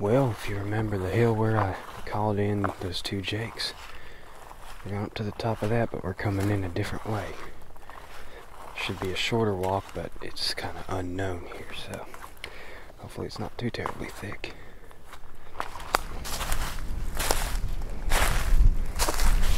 Well, if you remember the hill where I called in those two jakes, we're going up to the top of that, but we're coming in a different way. Should be a shorter walk, but it's kind of unknown here, so hopefully it's not too terribly thick.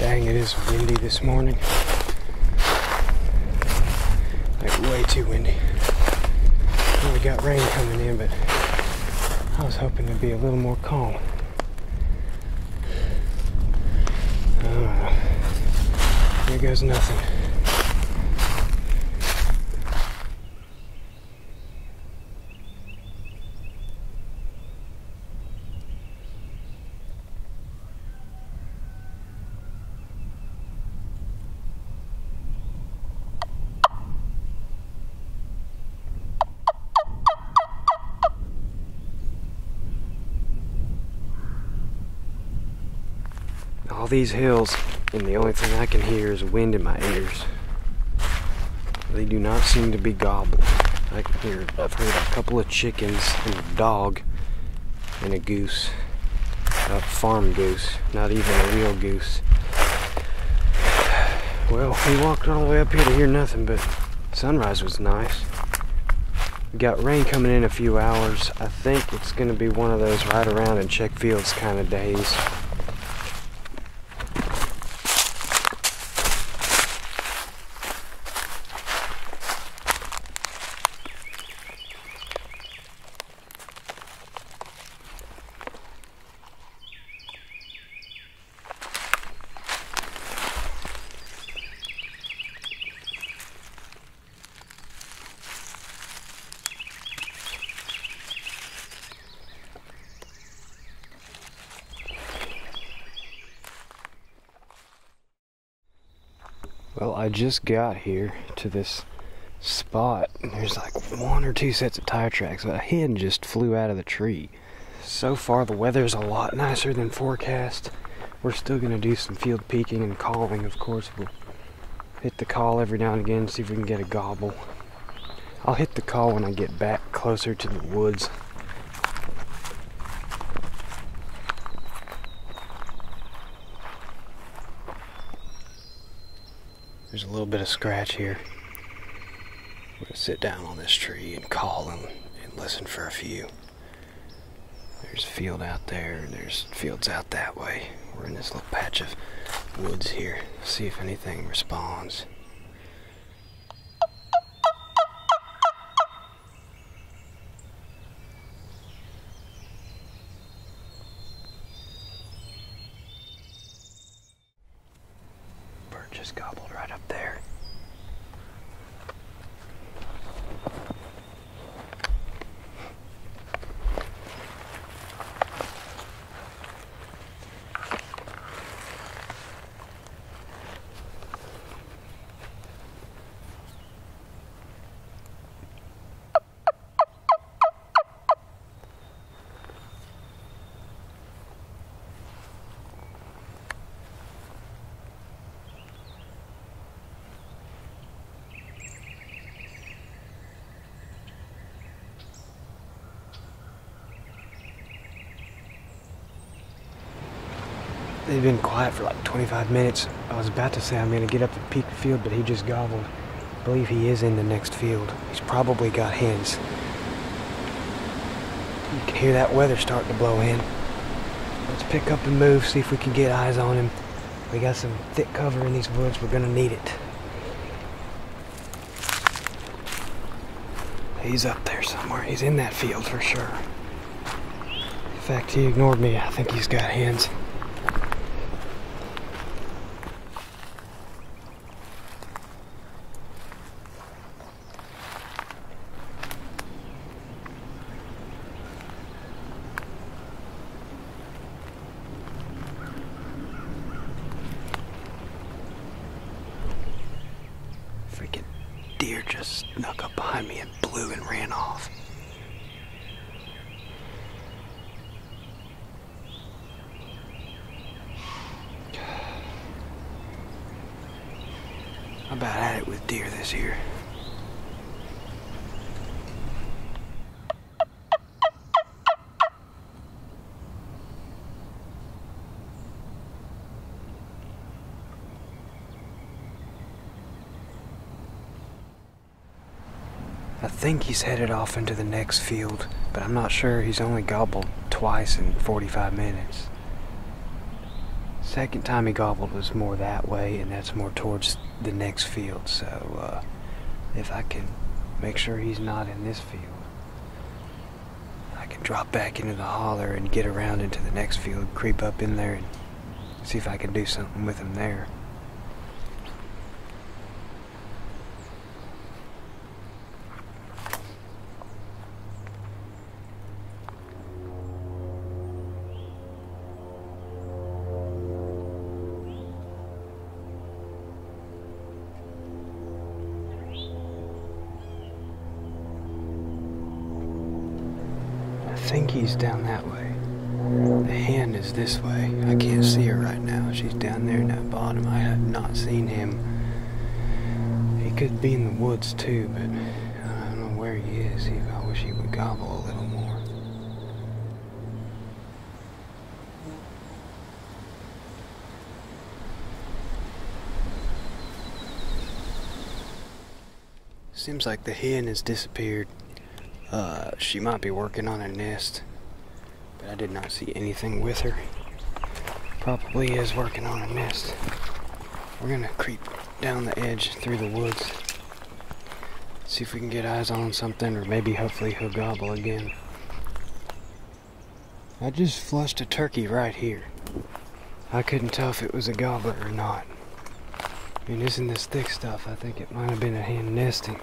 Dang, it is windy this morning. Like way too windy. Well, we got rain coming in, but I was hoping to be a little more calm. Uh, here goes nothing. all these hills, and the only thing I can hear is wind in my ears. They do not seem to be gobbling. I can hear, I've heard a couple of chickens and a dog and a goose. A farm goose, not even a real goose. Well, we walked all the way up here to hear nothing, but sunrise was nice. We got rain coming in a few hours. I think it's going to be one of those ride around and check fields kind of days. Well, I just got here to this spot. and There's like one or two sets of tire tracks, a hen just flew out of the tree. So far, the weather's a lot nicer than forecast. We're still gonna do some field peeking and calling, of course. We'll hit the call every now and again, see if we can get a gobble. I'll hit the call when I get back closer to the woods. There's a little bit of scratch here. I'm gonna sit down on this tree and call them and listen for a few. There's a field out there, there's fields out that way. We're in this little patch of woods here. See if anything responds. Bird just gobbled right up there. They've been quiet for like 25 minutes. I was about to say I'm gonna get up and peek the field, but he just gobbled. I believe he is in the next field. He's probably got hens. You can hear that weather starting to blow in. Let's pick up and move, see if we can get eyes on him. We got some thick cover in these woods. We're gonna need it. He's up there somewhere. He's in that field for sure. In fact, he ignored me. I think he's got hens. Deer just snuck up behind me and blew and ran off. I about had it with deer this year. I think he's headed off into the next field, but I'm not sure. He's only gobbled twice in 45 minutes. Second time he gobbled was more that way, and that's more towards the next field. So uh, if I can make sure he's not in this field, I can drop back into the holler and get around into the next field, creep up in there, and see if I can do something with him there. Down that way. The hen is this way. I can't see her right now. She's down there in that bottom. I have not seen him. He could be in the woods too, but I don't know where he is. I wish he would gobble a little more. Seems like the hen has disappeared. Uh, she might be working on a nest, but I did not see anything with her. Probably is working on a nest. We're gonna creep down the edge through the woods. See if we can get eyes on something, or maybe hopefully he'll gobble again. I just flushed a turkey right here. I couldn't tell if it was a gobbler or not. I mean, isn't this thick stuff? I think it might have been a hen nesting.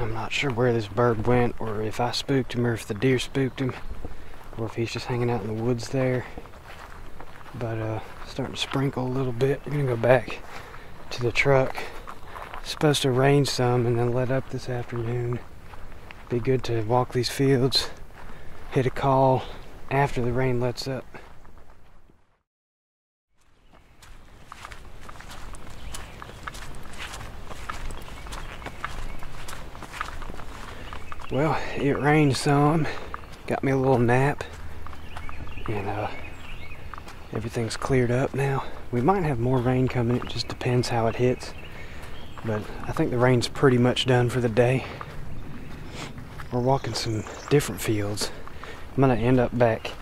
I'm not sure where this bird went, or if I spooked him, or if the deer spooked him, or if he's just hanging out in the woods there. But uh, starting to sprinkle a little bit. We're gonna go back to the truck. It's supposed to rain some and then let up this afternoon. Be good to walk these fields, hit a call after the rain lets up. Well, it rained some, got me a little nap, and uh, everything's cleared up now. We might have more rain coming, it just depends how it hits. But I think the rain's pretty much done for the day. We're walking some different fields. I'm gonna end up back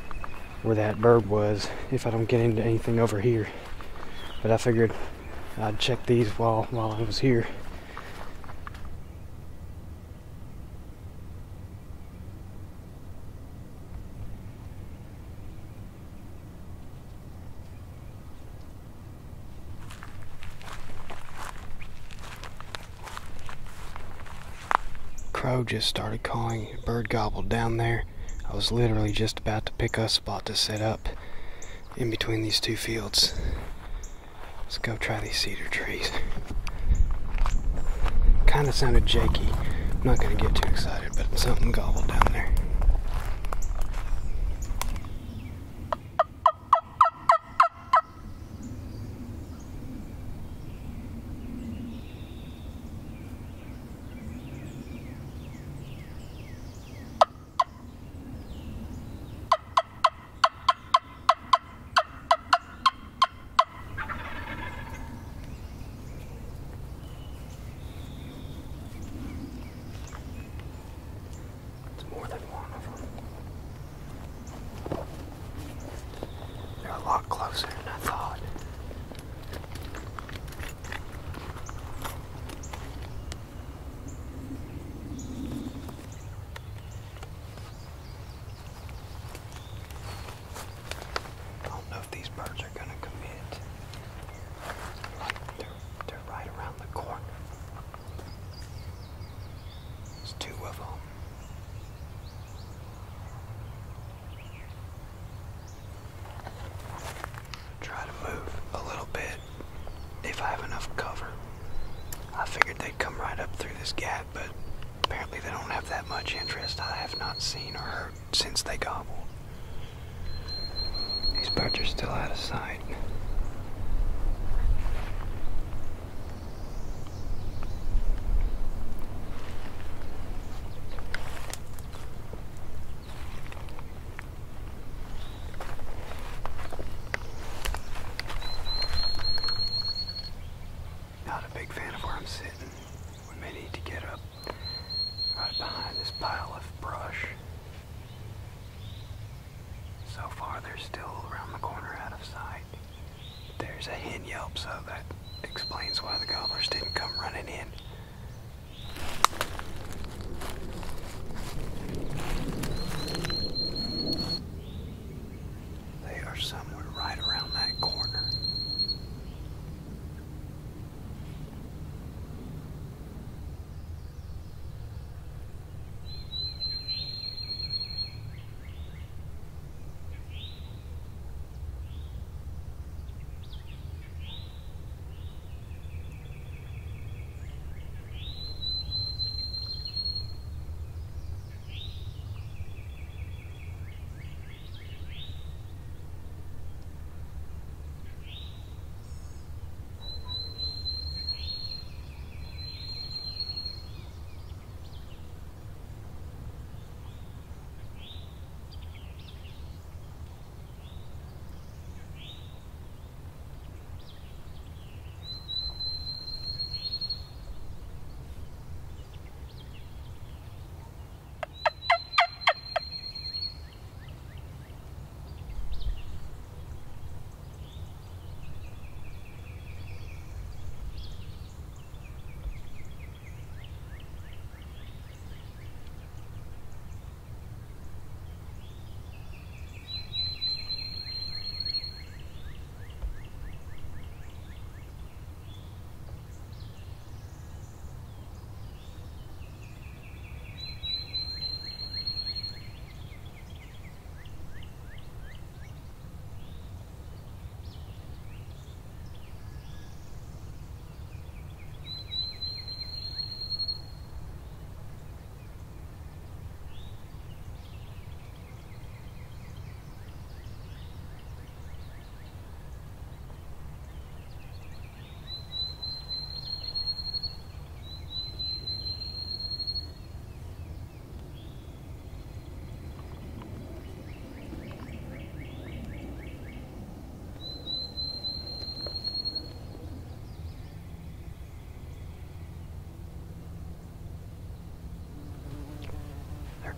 where that bird was if I don't get into anything over here. But I figured I'd check these while while I was here. Crow just started calling. Bird gobbled down there. I was literally just about to pick a spot to set up in between these two fields. Let's go try these cedar trees. Kind of sounded jakey. I'm not going to get too excited, but something gobbled down there. It's more than one of them. They're a lot closer than I thought. I don't know if these birds are gonna commit. They're, they're right around the corner. There's two of them. Try to move a little bit if I have enough cover. I figured they'd come right up through this gap, but apparently they don't have that much interest. I have not seen or heard since they gobbled. These birds are still out of sight. Not a big fan of I'm sitting, we may need to get up right behind this pile of brush. So far, they're still around the corner out of sight. There's a hen yelp, so that explains why the gobblers didn't come running in.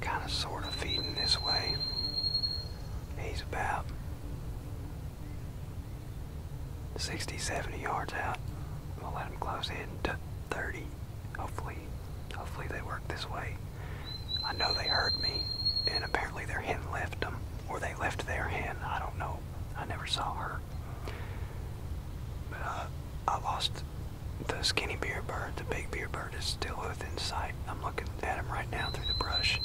Kind of sort of feeding this way. He's about 60, 70 yards out. We'll let him close in to 30. Hopefully, hopefully they work this way. I know they heard me, and apparently their hen left them, or they left their hen. I don't know. I never saw her. But uh, I lost the skinny beer bird. The big beer bird is still within sight. I'm looking at him right now through the brush.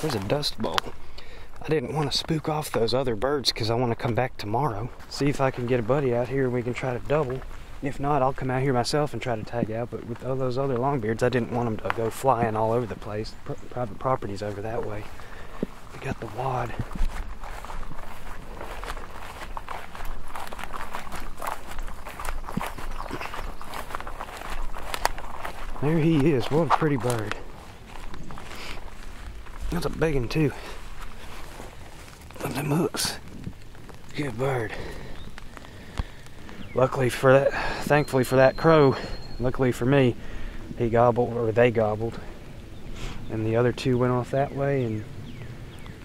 There's a dust bowl. I didn't want to spook off those other birds because I want to come back tomorrow. See if I can get a buddy out here and we can try to double. If not, I'll come out here myself and try to tag out. But with all those other longbeards, I didn't want them to go flying all over the place. Pr private property's over that way. We got the wad. There he is. What a pretty bird. That's a big one too. At them hooks. Good bird. Luckily for that, thankfully for that crow, luckily for me, he gobbled, or they gobbled. And the other two went off that way and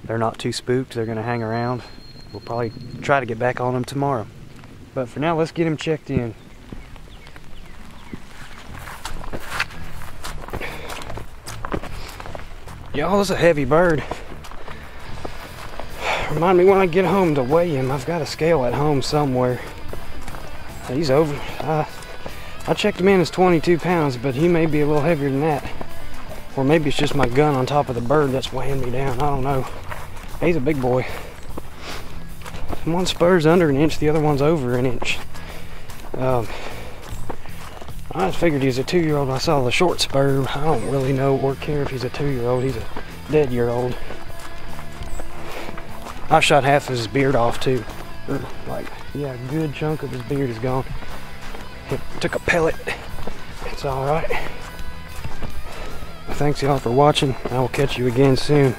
they're not too spooked. They're gonna hang around. We'll probably try to get back on them tomorrow. But for now, let's get him checked in. Y'all, is a heavy bird. Remind me when I get home to weigh him. I've got a scale at home somewhere. He's over. Uh, I checked him in as 22 pounds, but he may be a little heavier than that. Or maybe it's just my gun on top of the bird that's weighing me down. I don't know. He's a big boy. One spur's under an inch, the other one's over an inch. Um, I just figured he's a two-year-old. I saw the short spur. I don't really know or care if he's a two-year-old. He's a dead-year-old. I shot half of his beard off too. Like, yeah, a good chunk of his beard is gone. He took a pellet. It's all right. Thanks y'all for watching. I will catch you again soon.